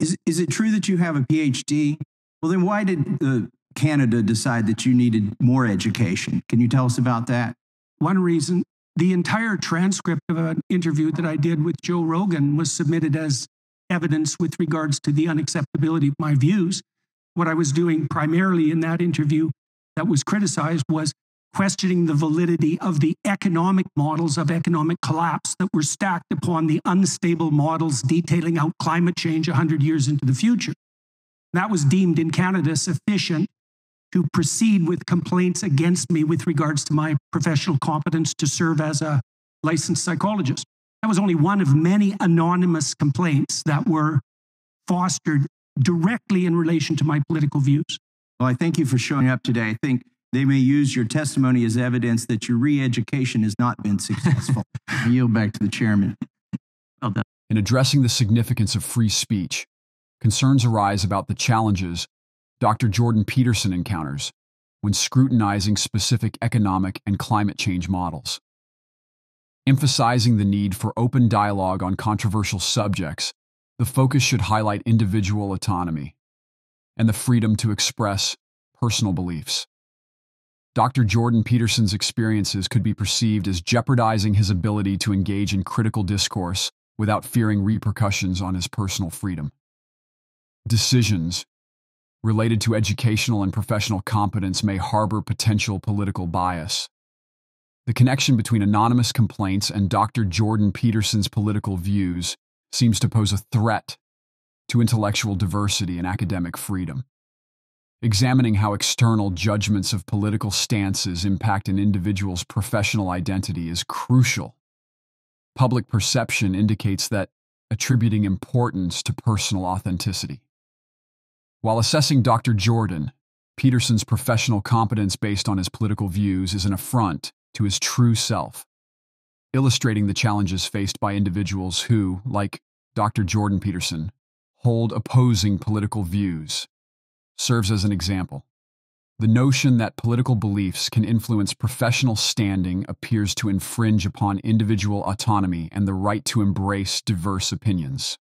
Is, is it true that you have a PhD? Well, then why did uh, Canada decide that you needed more education? Can you tell us about that? One reason the entire transcript of an interview that I did with Joe Rogan was submitted as evidence with regards to the unacceptability of my views. What I was doing primarily in that interview that was criticized was questioning the validity of the economic models of economic collapse that were stacked upon the unstable models detailing out climate change 100 years into the future. That was deemed in Canada sufficient to proceed with complaints against me with regards to my professional competence to serve as a licensed psychologist. That was only one of many anonymous complaints that were fostered directly in relation to my political views. Well, I thank you for showing up today. I think they may use your testimony as evidence that your re education has not been successful. I yield back to the chairman. Well done. In addressing the significance of free speech, concerns arise about the challenges Dr. Jordan Peterson encounters when scrutinizing specific economic and climate change models. Emphasizing the need for open dialogue on controversial subjects, the focus should highlight individual autonomy and the freedom to express personal beliefs. Dr. Jordan Peterson's experiences could be perceived as jeopardizing his ability to engage in critical discourse without fearing repercussions on his personal freedom. Decisions related to educational and professional competence may harbor potential political bias. The connection between anonymous complaints and Dr. Jordan Peterson's political views seems to pose a threat to intellectual diversity and academic freedom. Examining how external judgments of political stances impact an individual's professional identity is crucial. Public perception indicates that attributing importance to personal authenticity. While assessing Dr. Jordan, Peterson's professional competence based on his political views is an affront to his true self, illustrating the challenges faced by individuals who, like Dr. Jordan Peterson, hold opposing political views serves as an example. The notion that political beliefs can influence professional standing appears to infringe upon individual autonomy and the right to embrace diverse opinions.